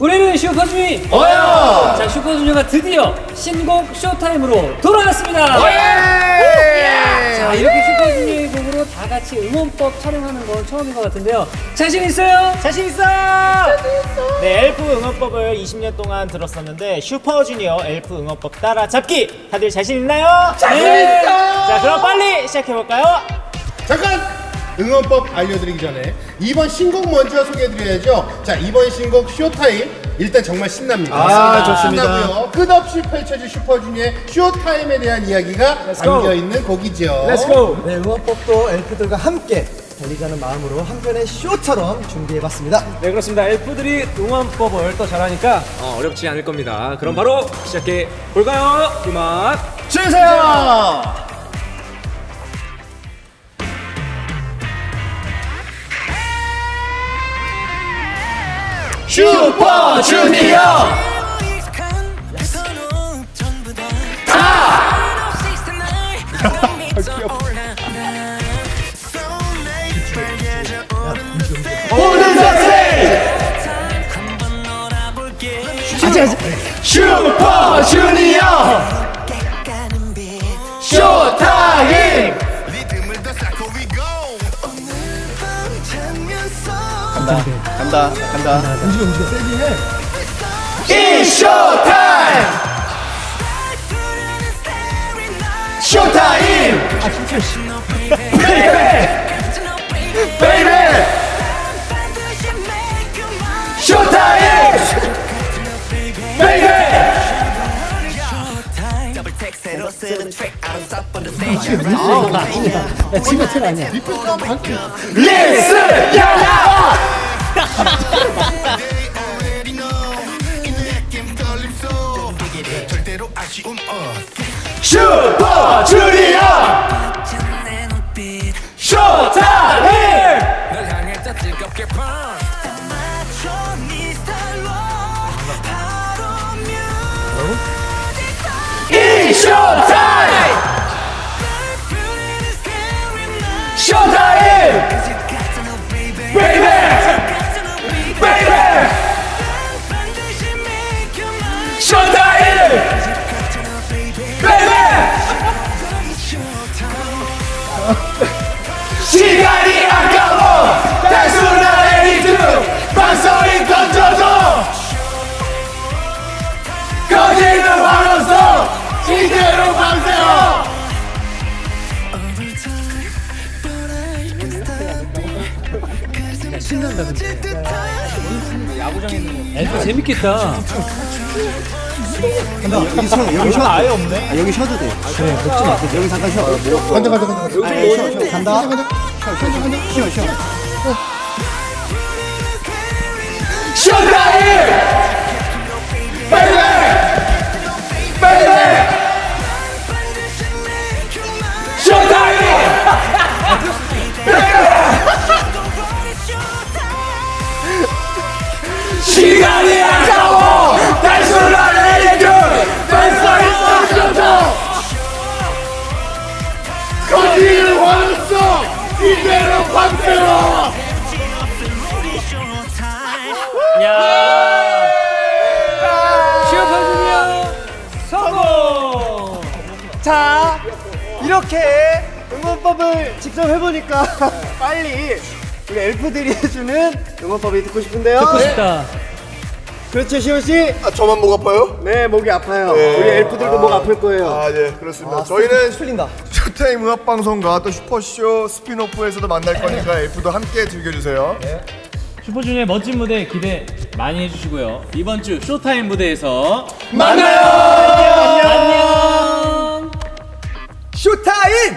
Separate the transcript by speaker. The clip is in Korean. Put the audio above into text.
Speaker 1: 우리는
Speaker 2: 슈퍼주니어예요!
Speaker 1: 자 슈퍼주니어가 드디어 신곡 Show Time으로 돌아왔습니다 자 이렇게 슈퍼주니어의 곡으로 다 같이 응원법 촬영하는 건 처음인 것 같은데요 자신 있어요?
Speaker 3: 자신 있어요! 네, 엘프 응원법을 20년 동안 들었었는데 슈퍼주니어 엘프 응원법 따라잡기 다들 자신 있나요?
Speaker 2: 자신
Speaker 3: 네.
Speaker 2: 있어!
Speaker 3: 자, 그럼 빨리 시작해 볼까요?
Speaker 2: 응원법 알려드리기 전에 이번 신곡 먼저 소개해드려야죠. 자, 이번 신곡 Show Time 일단 정말 신납니다.
Speaker 4: 아, 좋습니다.
Speaker 2: 신나고요. 끝없이 펼쳐질 슈퍼주니어의 Show Time에 대한 이야기가 담겨 있는 곡이죠.
Speaker 3: Let's go!
Speaker 4: 네, 응원법도 엘프들과 함께 달리자는 마음으로 한 편의 쇼처럼 준비해봤습니다.
Speaker 5: 네 그렇습니다. 엘프들이 응원법을 또 잘하니까 어, 어렵지 않을 겁니다. 그럼 바로 시작해 볼까요? 그만.
Speaker 2: 주세요! 슈퍼 주니어! 모든 것을 슈퍼 주니어
Speaker 4: 간다, 간다. 움직여, 움직여, 세게 해.
Speaker 2: 이 쇼타임 쇼타임 베이베 베이베 쇼타임 베이베 리스 야야 슈퍼 주니어! 쇼타임 이 쇼타임 쇼타임
Speaker 1: 엘프 재밌겠다
Speaker 4: 여기 쉬어, 여기 쉬어. 아예 없네. 아, 여기 쉬어도 돼. 그래, 걱정 마. 여기 잠깐 쉬어.
Speaker 2: 간다 간다 간다 간다
Speaker 4: 아, 쉬어, 쉬어. 간다. 쉬어, 쉬어, 쉬어. 쉬어, 쉬어.
Speaker 2: 쇼타임 베이베 베 시간이 아까워. 단순한 에리트 팬서이 던져줘 거기를 화났어. 이대로 밤새워
Speaker 1: 야 슈퍼주니어 성공.
Speaker 4: 자, 이렇게 응원법을 직접 해보니까 빨리 우리 엘프들이 해주는 응원법이 듣고 싶은데요.
Speaker 1: 듣고 싶다
Speaker 4: 그렇죠, 시원 씨.
Speaker 6: 아, 저만 목 아파요?
Speaker 4: 네, 목이 아파요.
Speaker 6: 네.
Speaker 4: 우리 엘프들도 목 아플 거예요.
Speaker 6: 아, 예, 그렇습니다.
Speaker 4: 아,
Speaker 6: 저희는
Speaker 4: 풀린다.
Speaker 6: Show Time 음악 방송과 또 슈퍼쇼 스핀오프에서도 만날 거니까 엘프도 함께 즐겨주세요.
Speaker 7: 슈퍼주니어의 멋진 무대 기대 많이 해주시고요. 이번 주 Show Time 무대에서
Speaker 2: 만나요
Speaker 7: 안녕.
Speaker 4: 쇼타임!